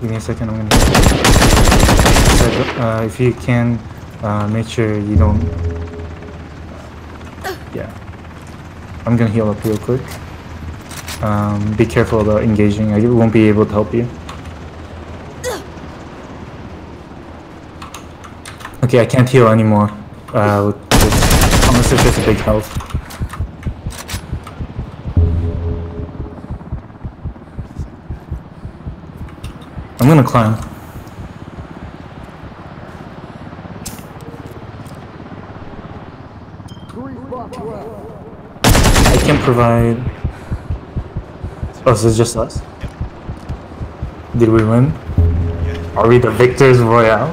Give me a second, I'm gonna... Uh, if you can, uh, make sure you don't... Yeah. I'm gonna heal up real quick. Um, be careful about engaging, I won't be able to help you. Okay, I can't heal anymore. Uh, unless it's just a big health. I'm gonna climb. I can provide. Oh, so it's just us? Did we win? Are we the victors royale?